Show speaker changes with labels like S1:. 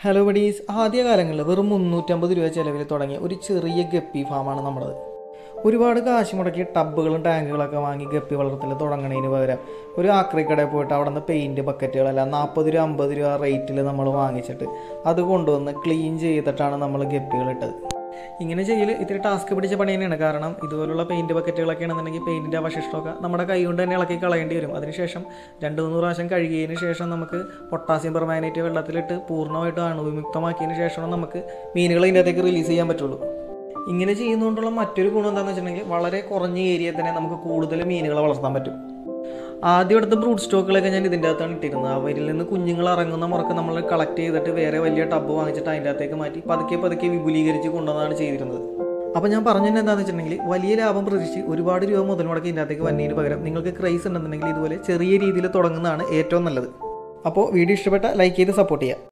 S1: Hello buddies ആദ്യകാലങ്ങളിൽ വെറും മുന്നൂറ്റമ്പത് രൂപ ചിലവിൽ തുടങ്ങിയ ഒരു ചെറിയ ഗപ്പി ഫാമാണ് നമ്മളത്. ഒരുപാട് കാശ് മുടക്കി ടബുകളും ടാങ്കുകളൊക്കെ വാങ്ങി ഗപ്പി വളർത്തൽ തുടങ്ങണതിന് പകരം ഒരു ആക്രിക്കട പോയിട്ട് അവിടെ നിന്ന് പെയിന്റ് ബക്കറ്റുകളെല്ലാം നാൽപ്പത് രൂപ അമ്പത് രൂപ റേറ്റിൽ നമ്മൾ വാങ്ങിച്ചിട്ട് അത് കൊണ്ടുവന്ന് ക്ലീൻ ചെയ്തിട്ടാണ് നമ്മൾ ഗപ്പികൾ ഇട്ടത്. ഇങ്ങനെ ചെയ്യൽ ഇത്തിരി ടാസ്ക് പിടിച്ച പണി തന്നെയാണ്. കാരണം ഇതുപോലുള്ള പെയിന്റ് ബക്കറ്റുകളൊക്കെ ആണെന്നുണ്ടെങ്കിൽ പെയിന്റിന്റെ അവശിഷ്ടമൊക്കെ നമ്മുടെ കൈ കൊണ്ട് തന്നെ ഇളക്കി കളയേണ്ടി വരും. അതിനുശേഷം രണ്ട് മൂന്ന് പ്രാവശ്യം കഴുകിയതിന് ശേഷം നമുക്ക് പൊട്ടാസ്യം പെർമാനേറ്റ് വെള്ളത്തിലിട്ട് പൂർണമായിട്ട് അണുവിമുക്തമാക്കിയതിന് ശേഷമാണ് നമുക്ക് മീനുകൾ ഇതിന്റെ അകത്തേക്ക് റിലീസ് ചെയ്യാൻ പറ്റുള്ളൂ. ഇങ്ങനെ ചെയ്യുന്നതുകൊണ്ടുള്ള മറ്റൊരു ഗുണം എന്താണെന്ന് വെച്ചിട്ടുണ്ടെങ്കിൽ വളരെ കുറഞ്ഞ ഏരിയയിൽ തന്നെ നമുക്ക് കൂടുതൽ മീനുകളെ വളർത്താൻ പറ്റും. ആദ്യം എടുത്ത ബ്രൂഡ് സ്റ്റോക്കുകളൊക്കെ ഞാൻ ഇതിന്റെ അകത്താണ് ഇട്ടിരുന്നത്. അവരിൽ നിന്ന് കുഞ്ഞുങ്ങൾ ഇറങ്ങുന്ന മുറക്ക് നമ്മൾ കളക്ട് ചെയ്തിട്ട് വേറെ വലിയ ടബ് വാങ്ങിച്ചിട്ട് അതിന്റെ അകത്തേക്ക് മാറ്റി പതുക്കെ പതുക്കെ വിപുലീകരിച്ച് കൊണ്ടുവന്നാണ് ചെയ്തിരുന്നത്. അപ്പോൾ ഞാൻ പറഞ്ഞു തന്നെ എന്താണെന്ന് വെച്ചിട്ടുണ്ടെങ്കിൽ വലിയ ലാഭം പ്രതീക്ഷിച്ച് ഒരുപാട് രൂപ മുതൽ മുടക്കി ഇതിന്റെ അകത്തേക്ക് വന്നതിന് പകരം നിങ്ങൾക്ക് ക്രൈസ് ഉണ്ടെന്നുണ്ടെങ്കിൽ ഇതുപോലെ ചെറിയ രീതിയിൽ തുടങ്ങുന്നതാണ് ഏറ്റവും നല്ലത്. അപ്പോൾ വീഡിയോ ഇഷ്ടപ്പെട്ട ലൈക്ക് ചെയ്ത് സപ്പോർട്ട് ചെയ്യുക.